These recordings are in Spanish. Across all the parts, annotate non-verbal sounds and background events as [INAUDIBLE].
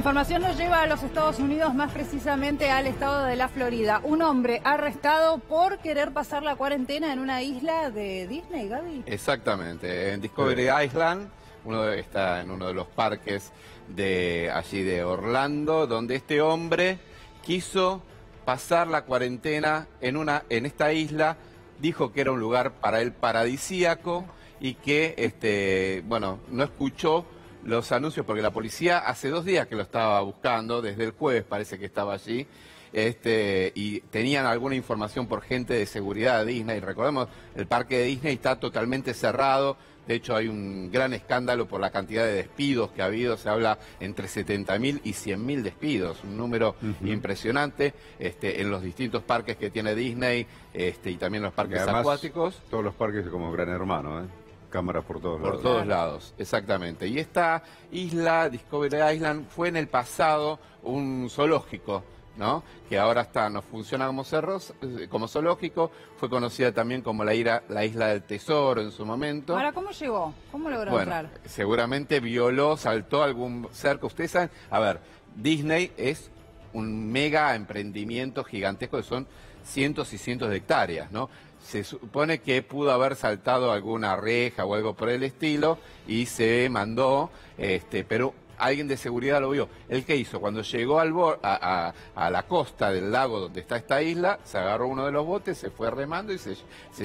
información nos lleva a los Estados Unidos, más precisamente al estado de la Florida. Un hombre arrestado por querer pasar la cuarentena en una isla de Disney, Gaby. Exactamente, en Discovery Island, uno está en uno de los parques de allí de Orlando, donde este hombre quiso pasar la cuarentena en una en esta isla, dijo que era un lugar para él paradisíaco y que este bueno, no escuchó los anuncios, porque la policía hace dos días que lo estaba buscando, desde el jueves parece que estaba allí, este, y tenían alguna información por gente de seguridad de Disney. Recordemos, el parque de Disney está totalmente cerrado. De hecho, hay un gran escándalo por la cantidad de despidos que ha habido. Se habla entre 70.000 y 100.000 despidos, un número impresionante este, en los distintos parques que tiene Disney este, y también los parques acuáticos. Todos los parques como Gran Hermano, ¿eh? Cámaras por todos lados. Por todos lados, exactamente. Y esta isla, Discovery Island, fue en el pasado un zoológico. ¿no? que ahora está, no funciona como cerros, eh, como zoológico, fue conocida también como la, isla, la isla del tesoro en su momento. Ahora, ¿cómo llegó? ¿Cómo logró bueno, entrar? Seguramente violó, saltó algún cerco. Ustedes saben, a ver, Disney es un mega emprendimiento gigantesco que son cientos y cientos de hectáreas, ¿no? Se supone que pudo haber saltado alguna reja o algo por el estilo y se mandó, este, pero alguien de seguridad lo vio. ¿El qué hizo? Cuando llegó al a, la costa del lago donde está esta isla, se agarró uno de los botes, se fue remando y se,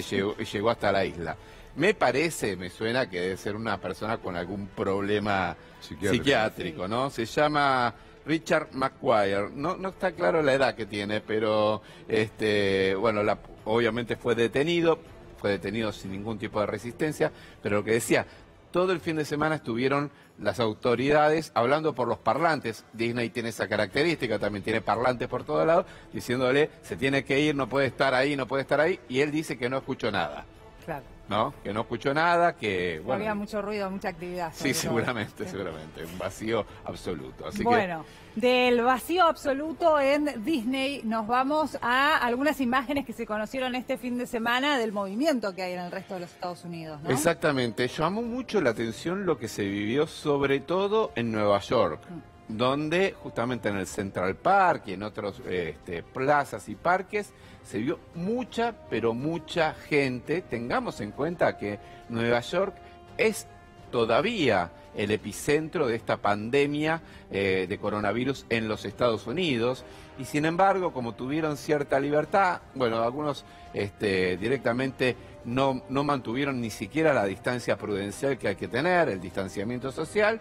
llegó, llegó, hasta la isla. Me parece, me suena que debe ser una persona con algún problema psiquiátrico, ¿no? Se llama Richard McQuire. No, no está claro la edad que tiene, pero este, bueno, la, obviamente fue detenido, fue detenido sin ningún tipo de resistencia, pero lo que decía, todo el fin de semana estuvieron las autoridades hablando por los parlantes. Disney tiene esa característica, también tiene parlantes por todos lados, diciéndole, se tiene que ir, no puede estar ahí, no puede estar ahí, y él dice que no escuchó nada. Claro. ¿No? Que no escuchó nada, que... Bueno, Había mucho ruido, mucha actividad. Sí, seguramente, [LAUGHS] seguramente. Un vacío absoluto. Así bueno, del vacío absoluto en Disney nos vamos a algunas imágenes que se conocieron este fin de semana del movimiento que hay en el resto de los Estados Unidos, ¿no? Exactamente. Llamó mucho la atención lo que se vivió sobre todo en Nueva York. Mm. Donde justamente en el Central Park y en otras este, plazas y parques se vio mucha, pero mucha gente. Tengamos en cuenta que Nueva York es todavía el epicentro de esta pandemia eh, de coronavirus en los Estados Unidos. Y sin embargo, como tuvieron cierta libertad, bueno, algunos este, directamente no, no mantuvieron ni siquiera la distancia prudencial que hay que tener, el distanciamiento social.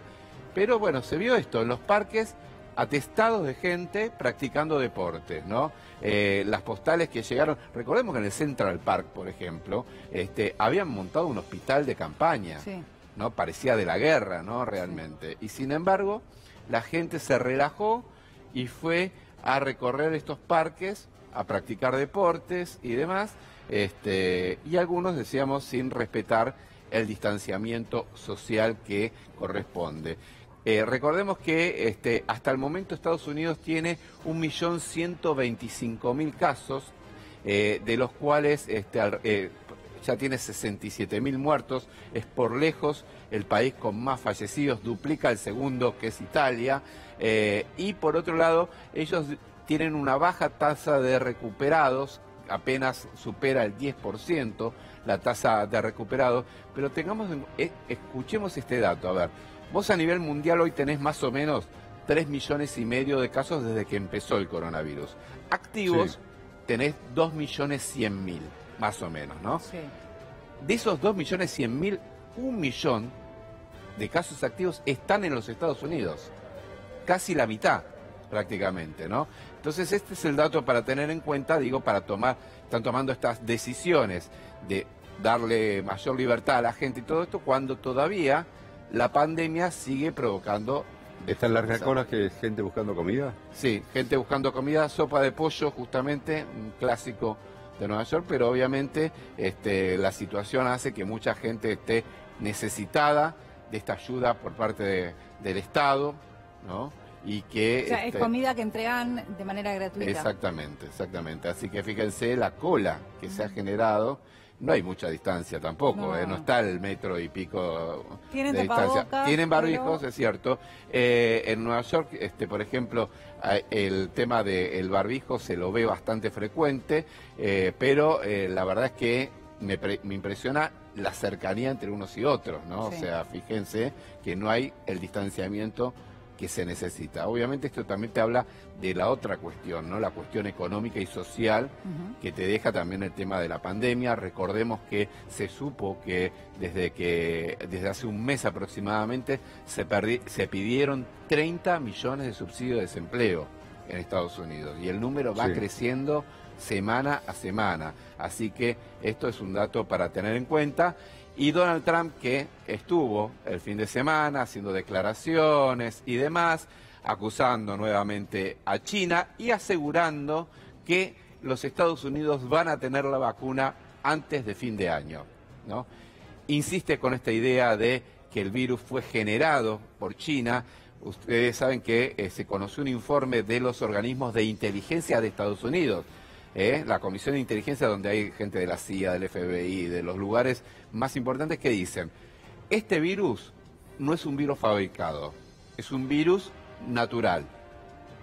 Pero bueno, se vio esto en los parques atestados de gente practicando deportes, ¿no? Eh, las postales que llegaron, recordemos que en el Central Park, por ejemplo, este, habían montado un hospital de campaña, ¿no? Parecía de la guerra, ¿no? Realmente. Y sin embargo, la gente se relajó y fue a recorrer estos parques, a practicar deportes y demás, este, y algunos, decíamos, sin respetar el distanciamiento social que corresponde. Eh, recordemos que este, hasta el momento Estados Unidos tiene 1.125.000 casos, eh, de los cuales este, eh, ya tiene 67.000 muertos, es por lejos el país con más fallecidos, duplica el segundo que es Italia, y por otro lado ellos tienen una baja tasa de recuperados, apenas supera el 10% la tasa de recuperados, pero tengamos, escuchemos este dato, a ver. Vos a nivel mundial hoy tenés más o menos 3 millones y medio de casos desde que empezó el coronavirus. Activos tenés 2 millones 100 mil, más o menos, ¿no? Sí. De esos 2 millones 100 mil, un millón de casos activos están en los Estados Unidos. Casi la mitad, prácticamente, ¿no? Entonces este es el dato para tener en cuenta, digo, para tomar, están tomando estas decisiones de darle mayor libertad a la gente y todo esto cuando todavía la pandemia sigue provocando... ¿Están largas colas que gente buscando comida? Sí, gente buscando comida, sopa de pollo justamente, un clásico de Nueva York, pero obviamente este, la situación hace que mucha gente esté necesitada de esta ayuda por parte del Estado, ¿no? Y que... O sea, es este, comida que entregan de manera gratuita. Exactamente, exactamente. Así que fíjense la cola que se ha generado no hay mucha distancia tampoco, No. ¿eh? no está el metro y pico Tienen de distancia. Tienen barbijos, pero- es cierto. Eh, en Nueva York, este, por ejemplo, el tema del barbijo se lo ve bastante frecuente, eh, pero la verdad es que me, pre- me impresiona la cercanía entre unos y otros, ¿no? Sí. O sea, fíjense que no hay el distanciamiento que se necesita. Obviamente esto también te habla de la otra cuestión, ¿no? La cuestión económica y social que te deja también el tema de la pandemia. Recordemos que se supo que desde que desde hace un mes aproximadamente se, perdi- se pidieron 30 millones de subsidios de desempleo en Estados Unidos y el número va Sí. creciendo semana a semana. Así que esto es un dato para tener en cuenta. Y Donald Trump que estuvo el fin de semana haciendo declaraciones y demás, acusando nuevamente a China y asegurando que los Estados Unidos van a tener la vacuna antes de fin de año. ¿no? Insiste con esta idea de que el virus fue generado por China. Ustedes saben que eh, se conoció un informe de los organismos de inteligencia de Estados Unidos, ¿eh? la Comisión de Inteligencia donde hay gente de la CIA, del FBI, de los lugares más importantes que dicen, este virus no es un virus fabricado, es un virus natural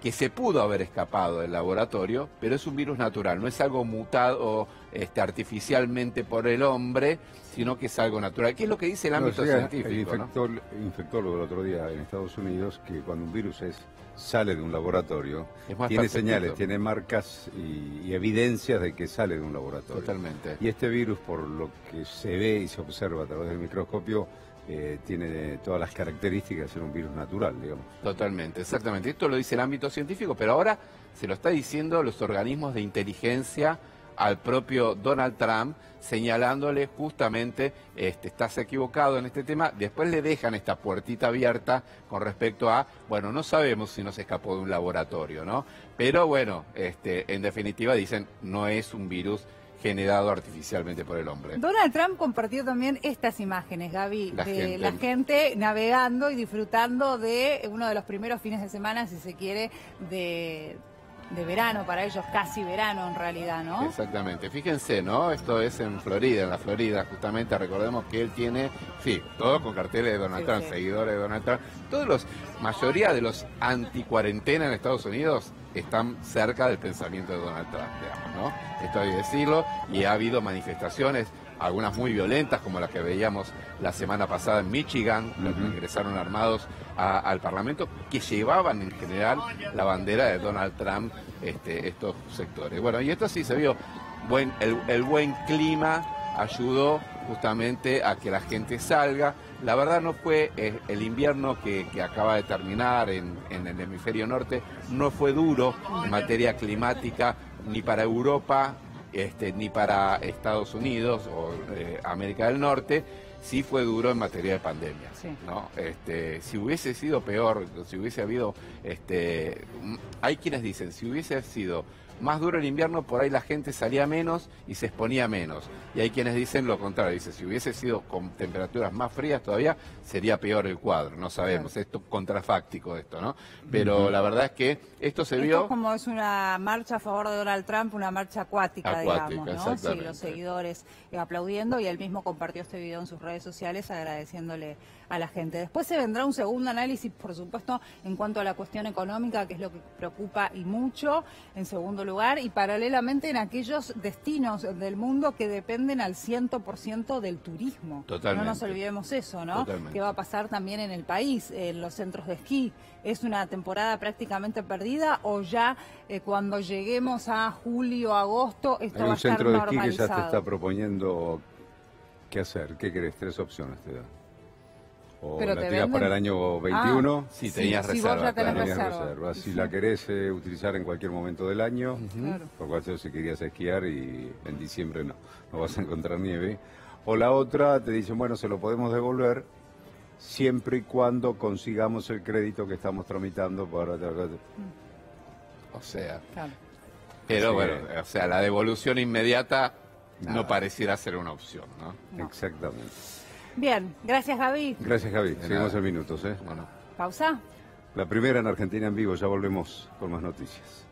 que se pudo haber escapado del laboratorio, pero es un virus natural, no es algo mutado este, artificialmente por el hombre, sino que es algo natural. ¿Qué es lo que dice el No, ámbito científico? El no? infectólogo el otro día en Estados Unidos que cuando un virus es, sale de un laboratorio, tiene señales, tiene marcas y, y evidencias de que sale de un laboratorio. Totalmente. Y este virus, por lo que se ve y se observa a través del microscopio, eh, tiene todas las características de ser un virus natural, digamos. Totalmente, exactamente. Esto lo dice el ámbito científico, pero ahora se lo está diciendo los organismos de inteligencia al propio Donald Trump, señalándole justamente, este, estás equivocado en este tema, después le dejan esta puertita abierta con respecto a, bueno, no sabemos si nos escapó de un laboratorio, ¿no? Pero bueno, este, en definitiva dicen, no es un virus generado artificialmente por el hombre. Donald Trump compartió también estas imágenes, Gaby, La de gente. la gente navegando y disfrutando de uno de los primeros fines de semana, si se quiere, de, de verano para ellos, casi verano en realidad, ¿no? Exactamente. Fíjense, ¿no? Esto es en Florida, en la Florida, justamente. Recordemos que él tiene, sí, todo con carteles de Donald Sí, Trump, sí. seguidores de Donald Trump. Todos los, mayoría de los anti-cuarentena en Estados Unidos están cerca del pensamiento de Donald Trump, digamos, ¿no? Esto hay que decirlo. Y ha habido manifestaciones, algunas muy violentas, como las que veíamos la semana pasada en Michigan, que Ujú. ingresaron armados a- al Parlamento, que llevaban en general la bandera de Donald Trump este, estos sectores. Bueno, y esto sí se vio, buen, el, el buen clima ayudó justamente a que la gente salga. La verdad no fue eh, el invierno que, que acaba de terminar en, en el hemisferio norte, no fue duro en materia climática ni para Europa este, ni para Estados Unidos o eh, América del Norte, sí fue duro en materia de pandemia. Sí. ¿no? Este, si hubiese sido peor, si hubiese habido, este, hay quienes dicen, si hubiese sido más duro el invierno, por ahí la gente salía menos y se exponía menos. Y hay quienes dicen lo contrario, dice, si hubiese sido con temperaturas más frías todavía, sería peor el cuadro. No sabemos, esto es contrafáctico esto, ¿no? Pero la verdad es que esto se Esto vio... es como es una marcha a favor de Donald Trump, una marcha acuática, Acuática, digamos, ¿no? Sí, los seguidores eh, aplaudiendo y él mismo compartió este video en sus redes sociales agradeciéndole a la gente. Después se vendrá un segundo análisis, por supuesto, en cuanto a la cuestión económica, que es lo que preocupa y mucho, en segundo lugar, y paralelamente en aquellos destinos del mundo que dependen al 100% del turismo. Totalmente. No nos olvidemos eso, ¿no? Totalmente. ¿Qué va a pasar también en el país, en los centros de esquí? ¿Es una temporada prácticamente perdida o ya eh, cuando lleguemos a julio, agosto, esto Hay va a un estar centro de esquí que ya te está proponiendo qué hacer. ¿Qué querés? Tres opciones te da. O Pero la te tirás venden- para el año 21. Sí, Sí, tenías sí, vos reserva. ya tenés claro. tenías reserva. reserva. Si Sí. la querés eh, utilizar en cualquier momento del año, Claro. por cual si querías esquiar y en diciembre no, no vas a encontrar nieve. O la otra te dicen, bueno, se lo podemos devolver siempre y cuando consigamos el crédito que estamos tramitando para... O sea, Claro. pero Sí. bueno, o sea, la devolución inmediata no pareciera ser una opción, ¿no? No. Exactamente. Bien, gracias Gaby. Gracias De seguimos en minutos. ¿eh? Bueno. Pausa. La primera en Argentina en vivo, ya volvemos con más noticias.